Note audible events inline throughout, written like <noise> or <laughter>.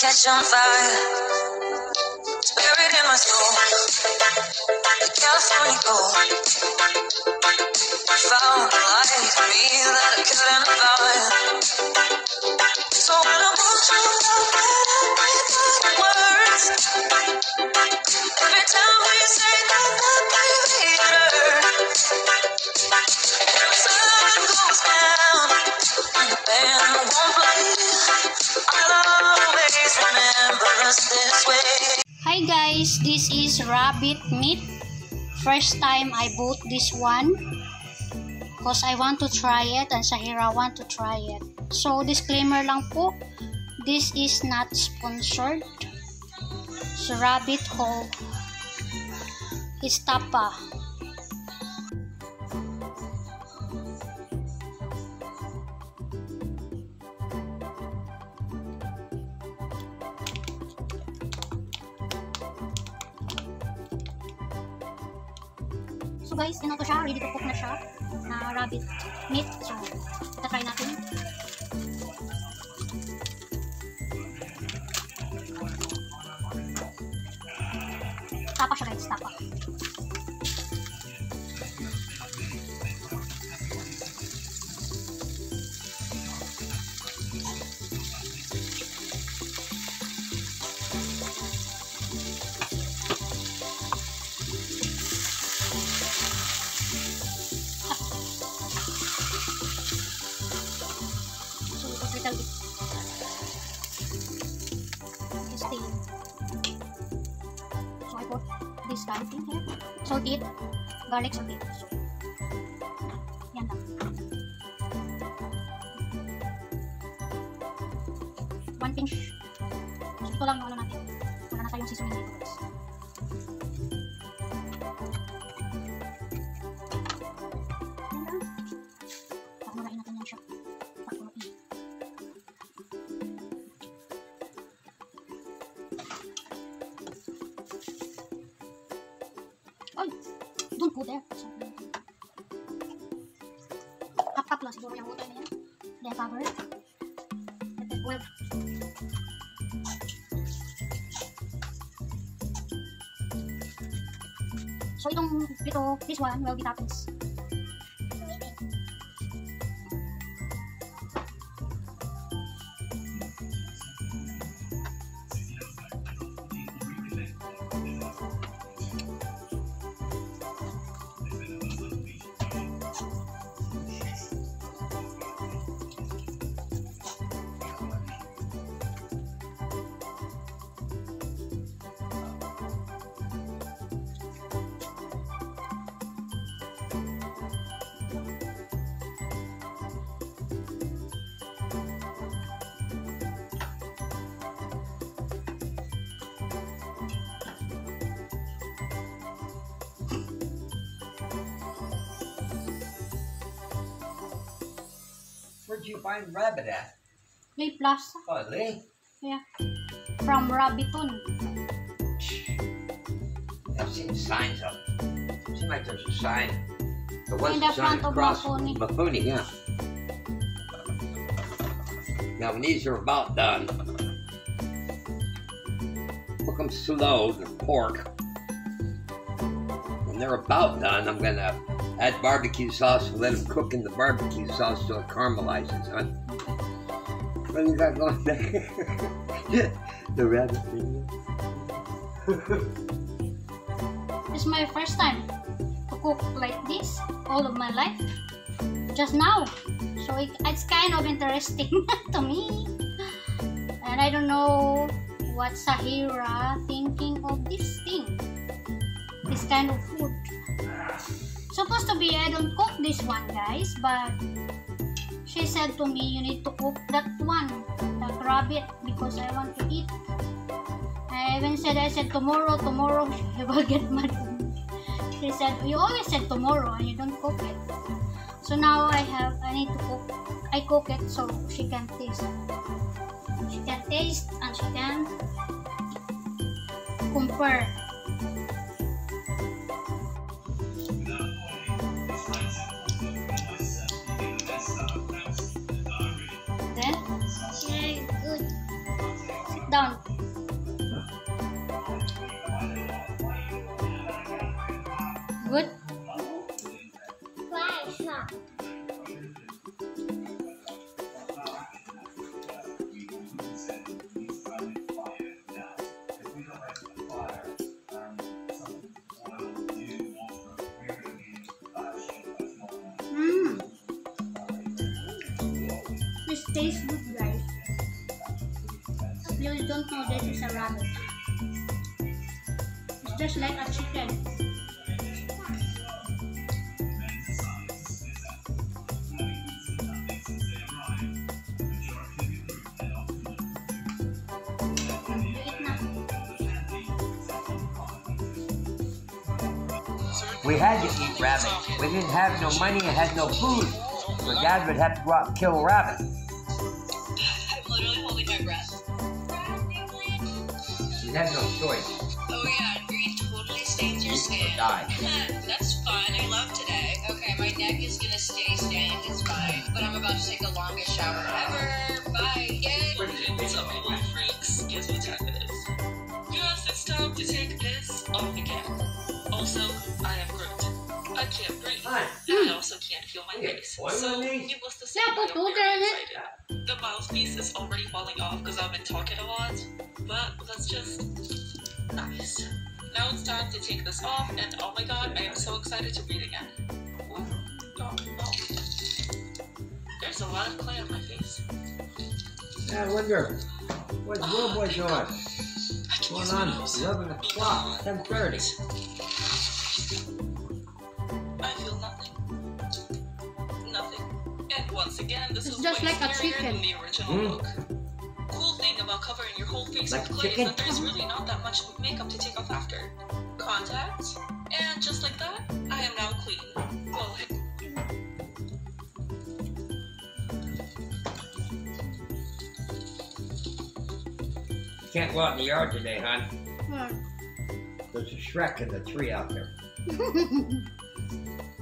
catch on fire. It's buried in my soul. The California gold. Found a light in me that I couldn't find. So when I want you, I words. Rabbit meat. First time I bought this one because I want to try it and Sahira want to try it. So disclaimer lang po, this is not sponsored. So rabbit hole is tapa. So guys, na to siya. Ready to cook na siya. Na rabbit meat. So, try natin. This kind of thing here. Salt it. Garlic salt it. So, yan lang. One pinch. Ito lang yung ano natin. Wala na tayong seasoning dito Don't go there. Half-half lang siguro yung water na yan. Then cover. Let it boil. So itong, ito, this one will be toppings. You find rabbit at? Play plus. Oh, Lee. Yeah. From Rabbiton. I've seen signs up. Seems like there's a sign. There was In the a sign front of across Mafuni. Mafuni, yeah. Now, when these are about done, cook them slow, the pork. When they're about done, I'm gonna add barbecue sauce and let them cook in the barbecue sauce till it caramelizes, huh? What do you got going there? <laughs> the rabbit <laughs> thing. It's my first time to cook like this all of my life. Just now. So it, it's kind of interesting <laughs> to me. And I don't know what Sahira thinking of this thing. This kind of food. Supposed to be I don't cook this one guys, but she said to me you need to cook that one, the rabbit, because I want to eat. I even said, I said tomorrow, tomorrow, <laughs> she will get mad. She said, you always said tomorrow and you don't cook it. So now I have, I need to cook, I cook it so she can taste. She can taste and she can compare. Mm. This tastes good, guys. You don't know, this is a. It's just like a chicken. We had to eat rabbit. We didn't have no money and had no food. So Dad would have to go out and kill a rabbit. I'm literally holding my breath. You had no choice. Oh yeah, green totally stains your You skin. would die. <laughs> That's fun. I love today. Okay, my neck is gonna stay stained. It's fine. But I'm about to take the longest shower ever. Bye. Yay. Can't breathe. Hmm. I also can't feel my Yeah, face. why So, not me? needless to say, Yeah, I put am water very it. excited. The mouthpiece is already falling off because I've been talking a lot. But that's just nice. Now it's time to take this off, and oh my god, I am so excited to breathe again. Ooh. Oh, oh. There's a lot of clay on my face. I wonder what's little boy doing? I can Going use my on nose. 11 o'clock, 10.30. again, this It's is just way like a scarier chicken. than the original Mm. look. Cool thing about covering your whole face Like with clay chicken? is that there's really not that much makeup to take off after. Contact, and just like that, I am now clean. Go ahead. Can't go out in the yard today, hon. Well, There's a Shrek in the tree out there. <laughs>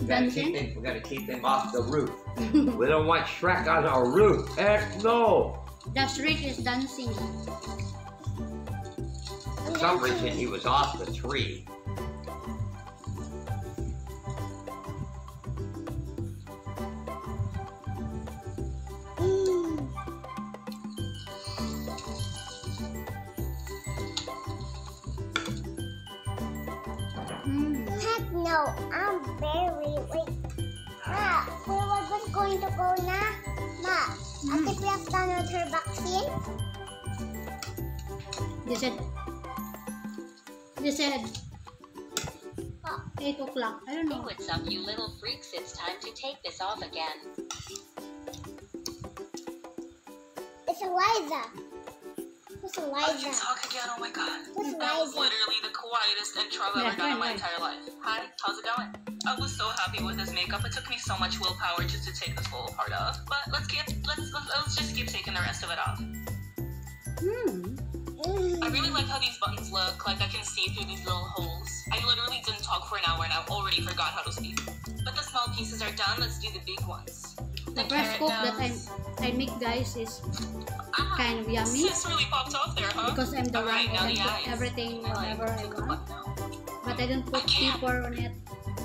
We gotta, keep him, we gotta keep him off the roof. <laughs> we don't want Shrek on our roof. Heck no! The Shrek is dancing. For some reason, he was off the tree. No, I'm very wait. Ma, where was we going to go na? Ma, Ate hmm. Priya's done with her vaccine? They said, they said, Oh. 8 o'clock. I don't Hey, know. what's up, you little freaks? It's time to take this off again. It's Eliza. Who's I can talk again, oh my god. Who's That was literally the quietest intro I've Yeah, ever done in my entire life. Hi, how's it going? I was so happy with this makeup. It took me so much willpower just to take this whole part off. But let's get let's let's, let's just keep taking the rest of it off. Hmm. Mm. I really like how these buttons look. Like I can see through these little holes. I literally didn't talk for an hour and I already forgot how to speak. But the small pieces are done. Let's do the big ones. The first cook that I, I make, guys, is Ah, kind of yummy This really popped off there, huh? because I'm the one Alright, who can put everything, whatever I want. But I don't put I pepper on it,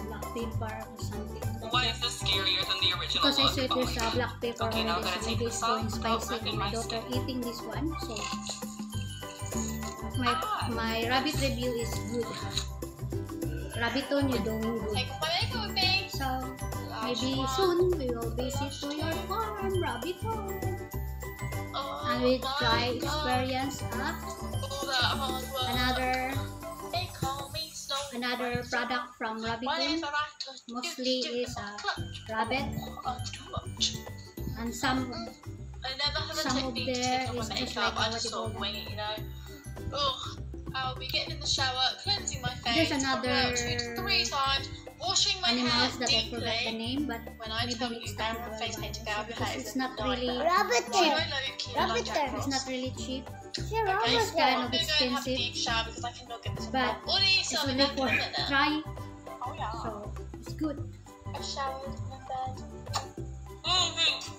black pepper or something. Why is this scarier than the original Because I said there's a black pepper Okay, now already, gotta so take maybe this it's going spicy. And my daughter skin. eating this one, so my Ah. my rabbit review is good. Rabbiton, you're doing good. Take off my me. So maybe soon we will visit to your farm, Rabbiton, Oh we try experience work. another another product from you, Mostly is, uh, rabbit Oh, and some a Some of there is just like I just sort of wing you know. Ugh. I'll be getting in the shower, cleansing my face for another three times, washing my animals hair that I forgot the name, but When I maybe tell you next that time I face buy to go because it's not really that. Rabbit Kilo there. Loki, like Rabbit it's not really cheap. See, Okay, Rabbit It's so kind of gonna go and have a expensive, deep shower because I can go get some but It's only for do it now. try, Oh yeah. so it's good. I showered in my bed. Mhm.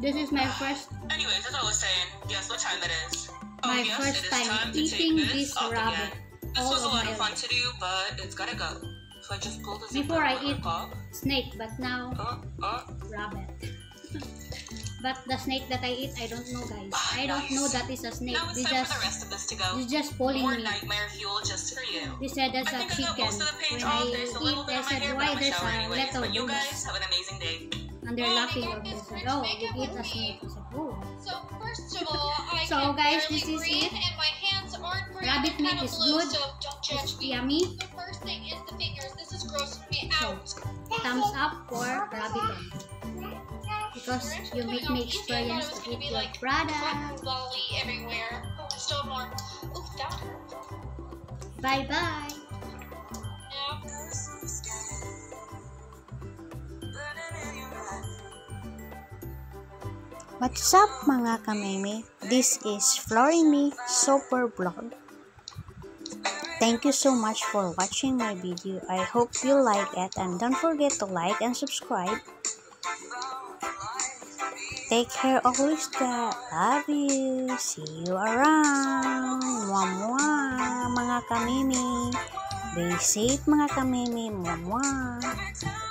This is my first Anyways, as I was saying, guess what time it is? Oh, My yes, first it is time time eating take this off rabbit. This all was a lot my of fun life. to do, but it's gotta go. So I just pulled the zipper Before I eat- snake, but now Uh, uh, rabbit. <laughs> but the snake that I eat, I don't know, guys. I don't Nice. know that is a snake. now it's They time just for the rest of this to go. it's just pulling More me. nightmare fuel just for you. They said that's I a think I chicken. most of the paint When off. There's a little eat, bit of my hair in the there's shower a anyways. But you guys have an amazing day. And they're Oh, laughing at this. Oh, you eat with as me. meat. I said, oh. So first of <laughs> all, I So, can guys, barely this is breathe, it. and my hands aren't green. Rabbit they're meat kind of is blue, good. so don't judge It's me. yummy. The first thing is the fingers. This is grossing me So, out. thumbs up for rabbit because you food make me easy. I experience it to eat your like product. lolly everywhere. Oh, still more. Ooh, that hurt. Bye bye. What's up mga kameme? This is FloreMae Soper Vlog. Thank you so much for watching my video. I hope you like it and don't forget to like and subscribe. Take care always guys. Love you. See you around. Mwah mwah mga kameme. Be safe mga kameme. Mwah mwah.